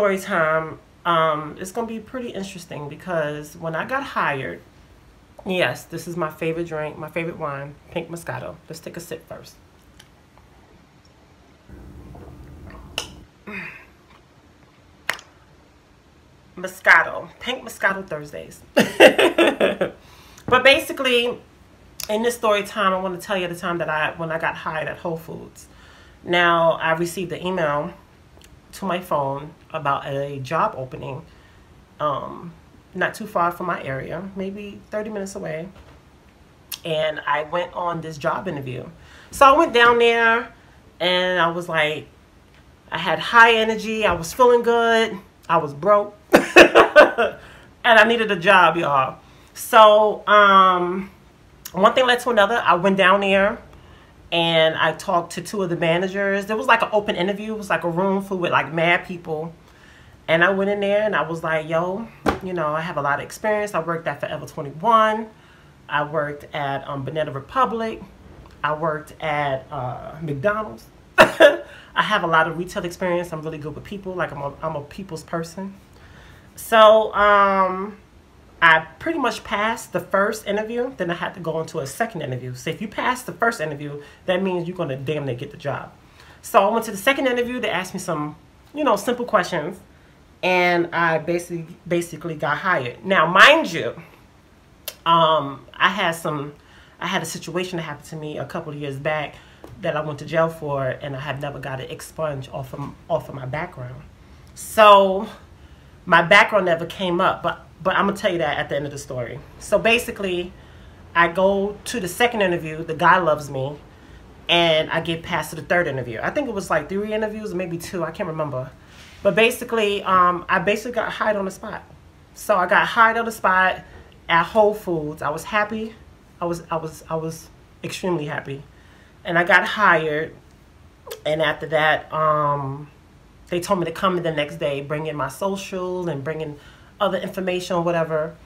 story time, um, it's going to be pretty interesting because when I got hired, yes, this is my favorite drink, my favorite wine, Pink Moscato. Let's take a sip first. Moscato, Pink Moscato Thursdays. but basically, in this story time, I want to tell you the time that I, when I got hired at Whole Foods. Now, I received the email to my phone about a job opening um, not too far from my area, maybe 30 minutes away. And I went on this job interview. So I went down there and I was like, I had high energy. I was feeling good. I was broke. and I needed a job, y'all. So, um, one thing led to another. I went down there and I talked to two of the managers. There was like an open interview. It was like a room full with like mad people. And I went in there and I was like, yo, you know, I have a lot of experience. I worked at Forever 21. I worked at um, Banana Republic. I worked at uh, McDonald's. I have a lot of retail experience. I'm really good with people. Like I'm a, I'm a people's person. So um, I pretty much passed the first interview. Then I had to go into a second interview. So if you pass the first interview, that means you're going to damn near get the job. So I went to the second interview. They asked me some, you know, simple questions. And I basically basically got hired. Now, mind you, um, I had some, I had a situation that happened to me a couple of years back that I went to jail for, and I have never got it expunged off of off of my background. So my background never came up, but but I'm gonna tell you that at the end of the story. So basically, I go to the second interview. The guy loves me, and I get past to the third interview. I think it was like three interviews, maybe two. I can't remember. But basically, um, I basically got hired on the spot. So I got hired on the spot at Whole Foods. I was happy. I was I was I was extremely happy, and I got hired. And after that, um, they told me to come in the next day, bring in my social and bring in other information or whatever.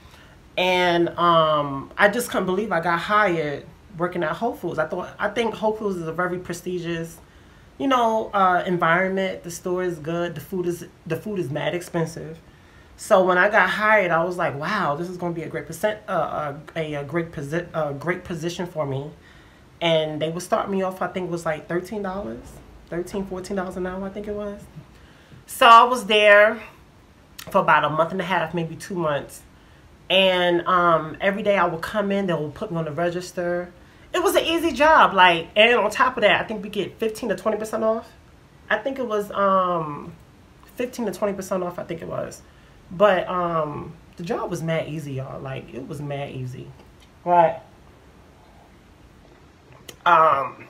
And um, I just couldn't believe I got hired working at Whole Foods. I thought I think Whole Foods is a very prestigious, you know, uh, environment. The store is good. The food is the food is mad expensive. So when I got hired, I was like, wow, this is going to be a great percent, uh, uh a, a great posi- a great position for me. And they would start me off. I think it was like thirteen dollars, thirteen, fourteen dollars an hour. I think it was. So I was there for about a month and a half, maybe two months. And um, every day I would come in, they would put me on the register. It was an easy job. Like, and on top of that, I think we get 15 to 20% off. I think it was um, 15 to 20% off, I think it was. But um, the job was mad easy, y'all. Like, it was mad easy. Right. Um,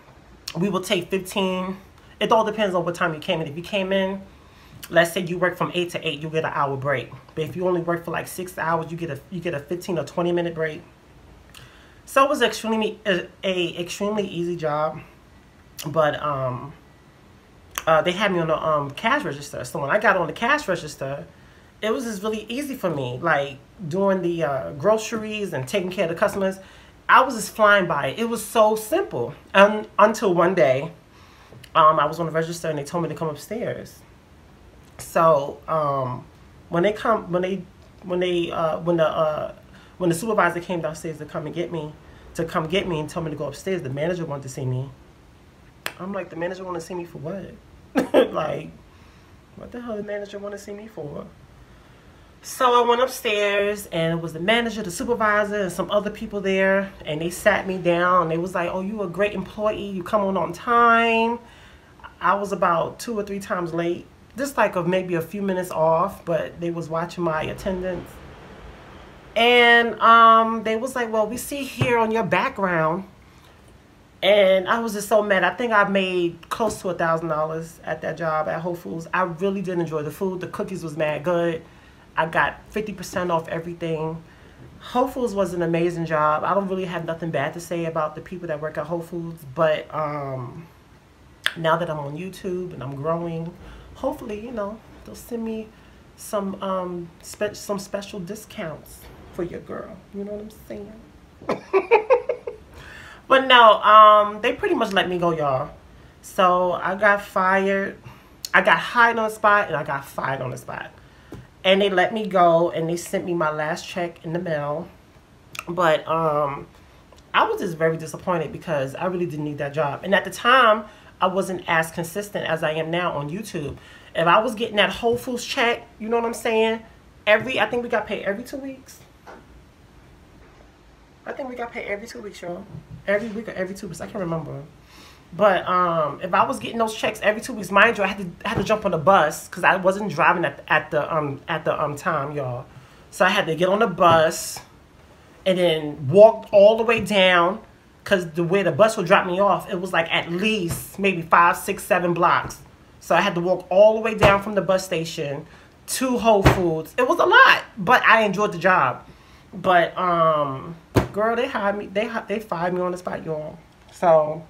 we will take 15. It all depends on what time you came in. If you came in let's say you work from 8 to 8 you get an hour break. But if you only work for like six hours you get a you get a 15 or 20 minute break. So it was extremely a, a extremely easy job. But um uh, they had me on the um, cash register. So when i got on the cash register it was just really easy for me. Like doing the uh, groceries and taking care of the customers i was just flying by it, it was so simple. Um, until one day um, i was on the register and they told me to come upstairs so um, when they come, when they, when they, uh, when the, uh, when the supervisor came downstairs to come and get me, to come get me and tell me to go upstairs, the manager wanted to see me. I'm like, the manager want to see me for what? like, what the hell the manager want to see me for? So I went upstairs and it was the manager, the supervisor, and some other people there. And they sat me down. And they was like, oh, you a great employee. You come on on time. I was about two or three times late just like of maybe a few minutes off, but they was watching my attendance. And um, they was like, well, we see here on your background. And I was just so mad. I think I made close to a thousand dollars at that job at Whole Foods. I really did enjoy the food. The cookies was mad good. I got 50% off everything. Whole Foods was an amazing job. I don't really have nothing bad to say about the people that work at Whole Foods, but um, now that I'm on YouTube and I'm growing, hopefully, you know, they'll send me some um spe some special discounts for your girl. You know what I'm saying? but no, um, they pretty much let me go, y'all. So I got fired. I got hired on the spot and I got fired on the spot. And they let me go and they sent me my last check in the mail. But um, I was just very disappointed because I really didn't need that job. And at the time, I wasn't as consistent as I am now on YouTube. If I was getting that Whole Foods check, you know what I'm saying? Every, I think we got paid every two weeks. I think we got paid every two weeks, y'all. Every week or every two weeks. I can't remember. But um, if I was getting those checks every two weeks, mind you, I had to I had to jump on the bus because I wasn't driving at at the um at the um time, y'all. So I had to get on the bus and then walk all the way down because the way the bus would drop me off, it was like at least maybe five, six, seven blocks. So I had to walk all the way down from the bus station to Whole Foods. It was a lot, but I enjoyed the job. But um, girl, they hired me. They they fired me on the spot, y'all. So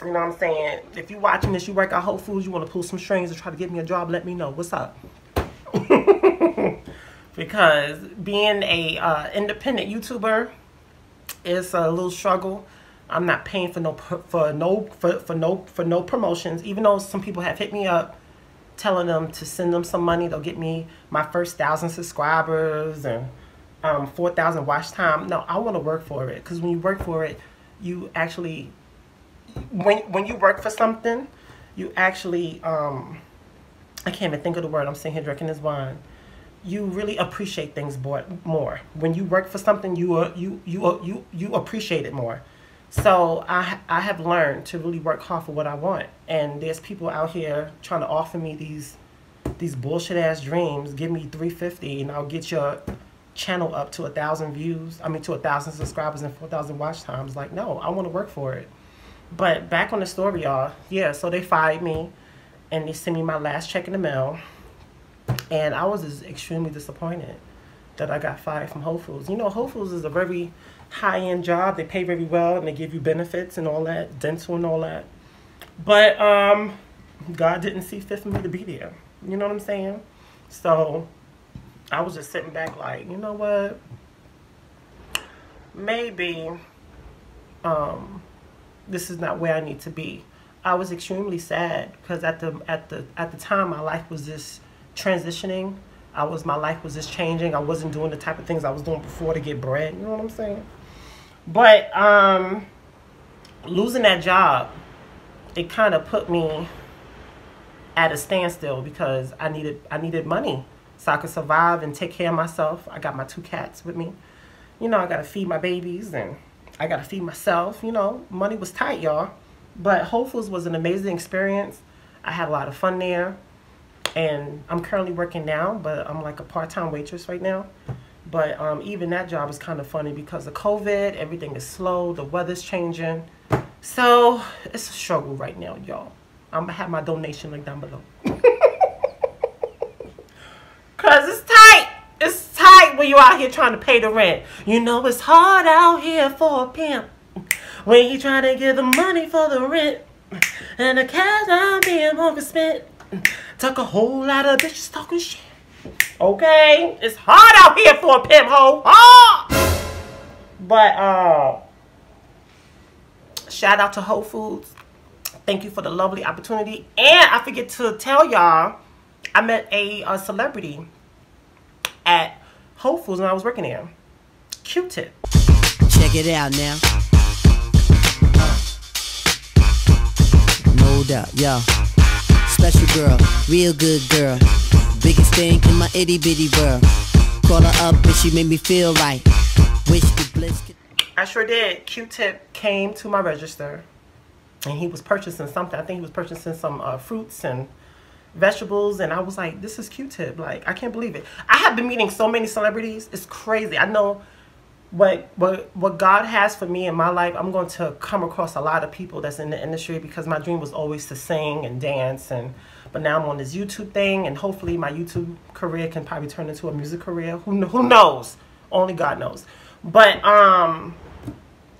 you know what I'm saying? If you watching this, you work at Whole Foods, you want to pull some strings and try to get me a job, let me know. What's up? because being a uh, independent YouTuber is a little struggle. I'm not paying for no for no for, for no for no promotions. Even though some people have hit me up telling them to send them some money, they'll get me my first thousand subscribers and um, four thousand watch time. No, I want to work for it because when you work for it, you actually when when you work for something, you actually um, I can't even think of the word. I'm sitting here drinking this wine. You really appreciate things more when you work for something. You uh, you you uh, you you appreciate it more. So I I have learned to really work hard for what I want. And there's people out here trying to offer me these these bullshit ass dreams. Give me 350 and I'll get your channel up to a thousand views. I mean to a thousand subscribers and 4,000 watch times. Like no, I want to work for it. But back on the story, y'all. Yeah, so they fired me and they sent me my last check in the mail. And I was just extremely disappointed that I got fired from Whole Foods. You know, Whole Foods is a very high-end job. They pay very well and they give you benefits and all that, dental and all that. But um, God didn't see fit for me to be there. You know what I'm saying? So I was just sitting back like, you know what? Maybe um, this is not where I need to be. I was extremely sad because at the at the at the time my life was just transitioning. I was my life was just changing. I wasn't doing the type of things I was doing before to get bread. You know what I'm saying? But um, losing that job, it kind of put me at a standstill because I needed I needed money so I could survive and take care of myself. I got my two cats with me. You know, I got to feed my babies and I got to feed myself. You know, money was tight, y'all. But Whole Foods was an amazing experience. I had a lot of fun there. And I'm currently working now, but I'm like a part-time waitress right now. But um, even that job is kind of funny because of COVID. Everything is slow. The weather's changing. So it's a struggle right now, y'all. I'm to have my donation link down below. Because it's tight. It's tight when you're out here trying to pay the rent. You know it's hard out here for a pimp. When you trying to get the money for the rent. And the cash I'm being more spent. Took a whole lot of bitches talking shit. Okay? It's hard out here for a pimp hoe. Ah! But, uh, shout out to Whole Foods. Thank you for the lovely opportunity. And I forget to tell y'all, I met a, a celebrity at Whole Foods when I was working there. Q-Tip. Check it out now. No doubt, yo. Special girl, real good girl. Biggest thing in my itty bitty world. Call her up and she made me feel right. Wish the bliss could... I sure did. Q-Tip came to my register and he was purchasing something. I think he was purchasing some uh, fruits and vegetables and I was like, this is Q-Tip. Like, I can't believe it. I have been meeting so many celebrities. It's crazy. I know what what what God has for me in my life. I'm going to come across a lot of people that's in the industry because my dream was always to sing and dance and but now I'm on this YouTube thing and hopefully my YouTube career can probably turn into a music career. Who who knows? Only God knows. But um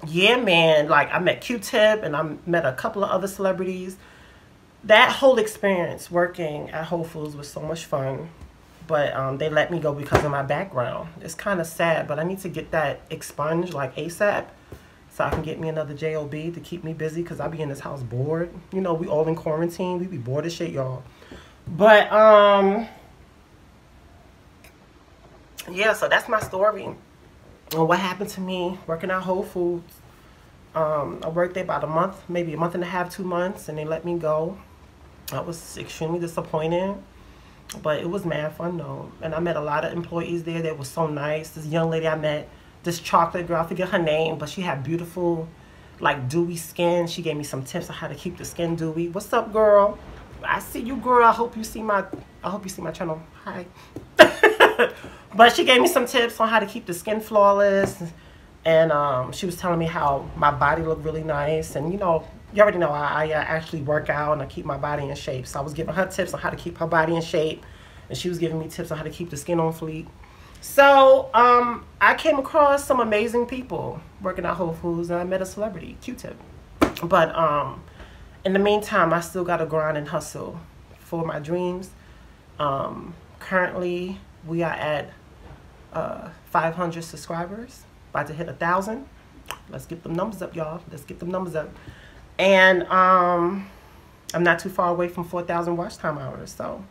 yeah, man, like I met Q-Tip and I met a couple of other celebrities that whole experience working at Whole Foods was so much fun. But um, they let me go because of my background. It's kind of sad, but I need to get that expunged like ASAP so I can get me another job to keep me busy because I be in this house bored. You know, we all in quarantine. We be bored as shit, y'all. But um, yeah. So that's my story on what happened to me working at Whole Foods. Um, I worked there about a month, maybe a month and a half, two months, and they let me go. I was extremely disappointed, but it was mad fun though. And I met a lot of employees there that was so nice. This young lady I met, this chocolate girl, I forget her name, but she had beautiful, like dewy skin. She gave me some tips on how to keep the skin dewy. What's up, girl? I see you, girl. I hope you see my, I hope you see my channel. Hi. but she gave me some tips on how to keep the skin flawless and um, she was telling me how my body looked really nice and you know you already know I, I, uh, actually work out and I keep my body in shape so I was giving her tips on how to keep her body in shape and she was giving me tips on how to keep the skin on fleek so um, I came across some amazing people working at Whole Foods and I met a celebrity Q-Tip but um, in the meantime I still got to grind and hustle for my dreams um, currently we are at uh, 500 subscribers about to hit a thousand. Let's get the numbers up, y'all. Let's get the numbers up. And um, I'm not too far away from 4,000 watch time hours. So,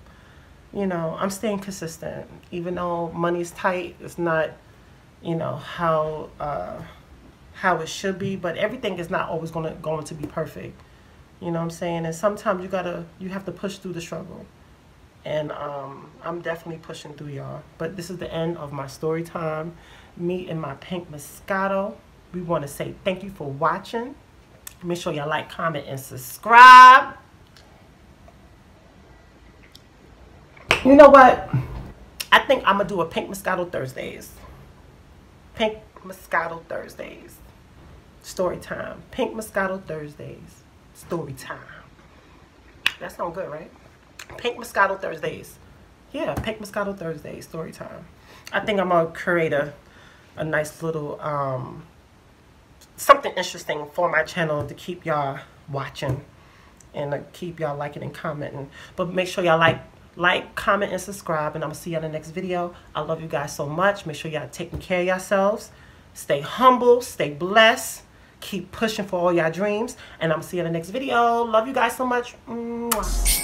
you know, I'm staying consistent. Even though money's tight, it's not, you know, how uh, how it should be. But everything is not always going to going to be perfect. You know what I'm saying? And sometimes you gotta you have to push through the struggle. And um, I'm definitely pushing through y'all. But this is the end of my story time me and my pink Moscato. We want to say thank you for watching. Make sure y'all like, comment, and subscribe. You know what? I think I'm going to do a Pink Moscato Thursdays. Pink Moscato Thursdays. Story time. Pink Moscato Thursdays. Story time. That sounds good, right? Pink Moscato Thursdays. Yeah, Pink Moscato Thursdays. Story time. I think I'm going to create a a nice little um, something interesting for my channel to keep y'all watching and to keep y'all liking and commenting. But make sure y'all like, like, comment, and subscribe. And I'm going to see you in the next video. I love you guys so much. Make sure y'all taking care of yourselves. Stay humble. Stay blessed. Keep pushing for all y'all dreams. And I'm going to see you in the next video. Love you guys so much. Mwah.